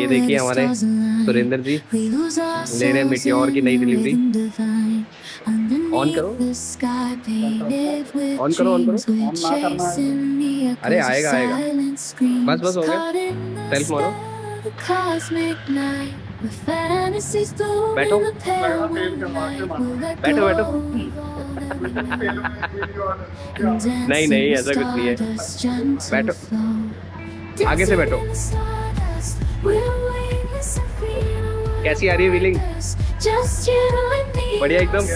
ये देखिए हमारे सुरेंद्र जी, ले रहे हैं मिट्योर की नई डिलीवरी ऑन करो। ऑन करो ऑन करो। अरे, आएगा आएगा। बस बस, हो गया। सेल्फ मारो। बैठो। बैठो बैठो। नहीं नहीं, ऐसा कुछ नहीं है। बैठो। आगे से बैठो। कैसी आ रही है फीलिंग बढ़िया एकदम।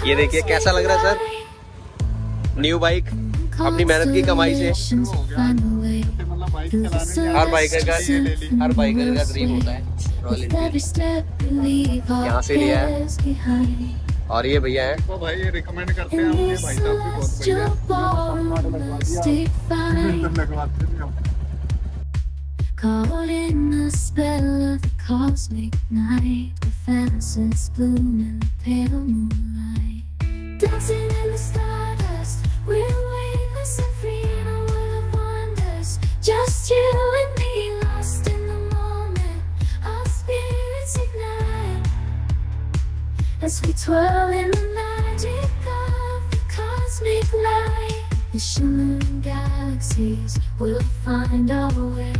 ये देखिए कैसा लग रहा है सर? न्यू बाइक अपनी मेहनत की कमाई से। हर बाइकर का हर बाइकर का ड्रीम होता है यहाँ से लिया है। और ये भैया है तो भाई ये रिकमेंड करते हैं हम ये भाई साहब भी बहुत बढ़िया Caught in the spell of the cosmic night The fences bloom in the pale moonlight Dancing in the stardust As we twirl in the magic of the cosmic light. The shimmering galaxies will find our way.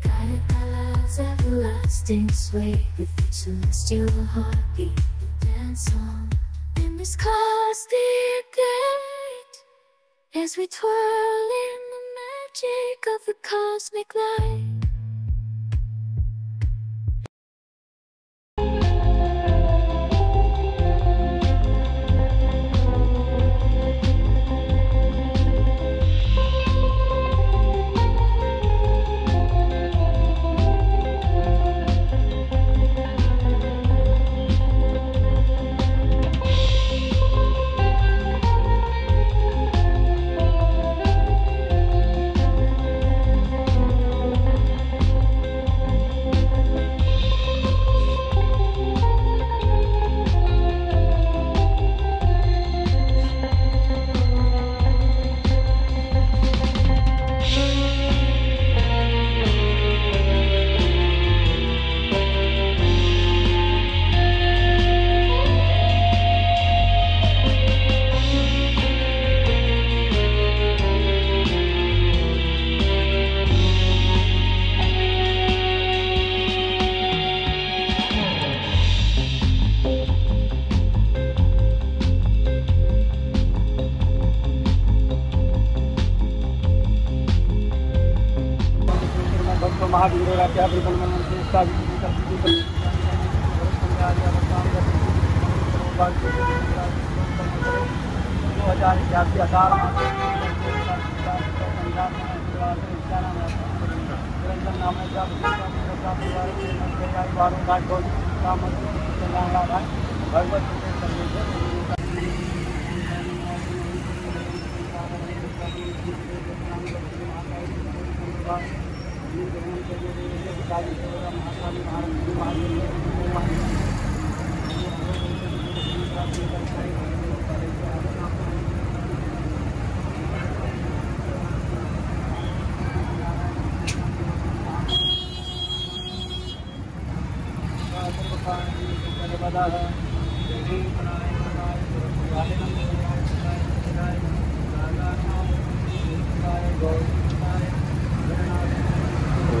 Guided by love's everlasting sway With the celestial heartbeat we dance on In this cosmic gate As we twirl in the magic of the cosmic light महावीरोराच्या ब्रिबलमनंते दो हज़ार इक्यासी हज़ार निरंजन नाम भगवत महाकाली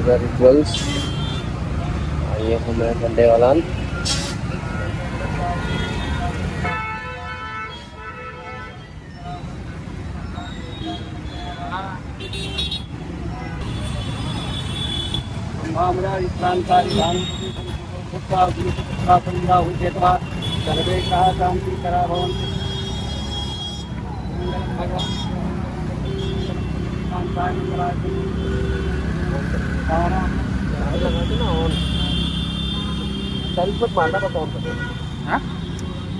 पूजा rituals ये हमें झंडे वाला हमरा प्रांतानि उत्साहूतेत्वा सर्वे कः शान्ति करा भवन्ति प्रांतानि कराति सेल्फ मारना का ऑन कर हाँ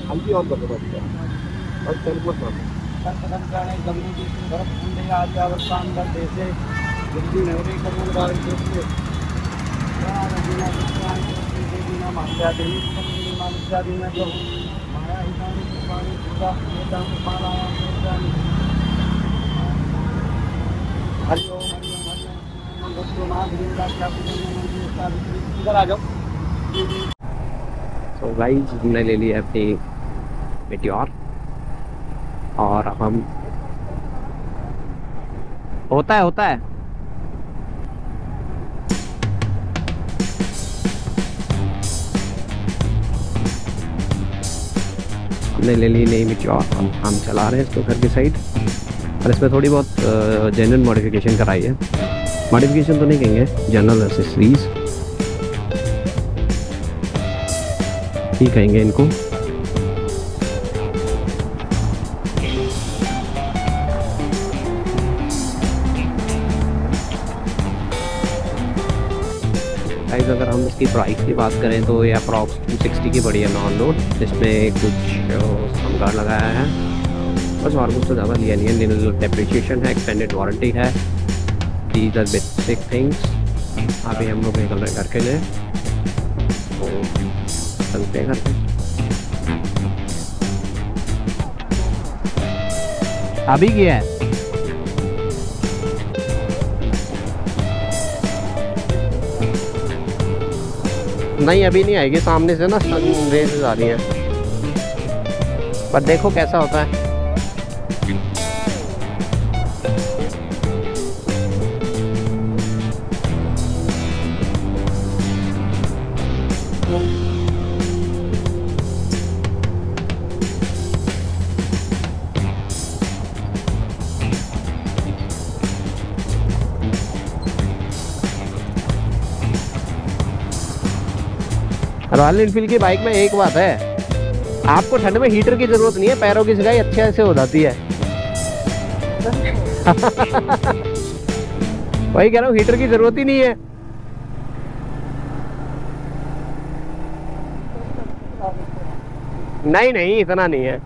हल्की ऑन कर दो बस और सेल्फ मारना सर्वदंत्राणे गमनीति भरतकुण्डे आद्यावर्तान्तर देशे हिंदी नगरे कमलवारि देशे प्राणदीना विद्यानि देवीना मात्यादेवी मानुष्यादीना प्रभु इधर आ जाओ तो गाइस हमने ले लिया अपनी मेट्योर और अब हम होता है होता है। हमने ले ली नई मेट्योर हम हम चला रहे हैं इसको घर की साइड और इसमें थोड़ी बहुत जनरल मॉडिफिकेशन कराई है। मॉडिफिकेशन तो नहीं कहेंगे जनरल एसेसरीज ही कहेंगे इनको। अगर हम इसकी प्राइस की बात करें तो ये अप्रॉक्स टू सिक्सटी की पड़ी है नॉन लोड इसमें कुछ समगार लगाया है। बस और कुछ तो ज़्यादा लिया नहीं है डेप्रिशिएशन है एक्सटेंडेड वारंटी है। दीज आर बेसिक थिंग्स अभी हम लोग निकल रहे घर के लिए। तो चलते हैं घर पे। अभी है। नहीं, अभी नहीं आएगी। सामने से ना सन रेज आ रही है। पर देखो कैसा होता है। रॉयल इनफील्ड की बाइक में एक बात है। आपको ठंड में हीटर की ज़रूरत नहीं है, पैरों की सिकाई अच्छे से हो जाती है। वही कह रहा हूँ हीटर की ज़रूरत ही नहीं है। नहीं नहीं, इतना नहीं है।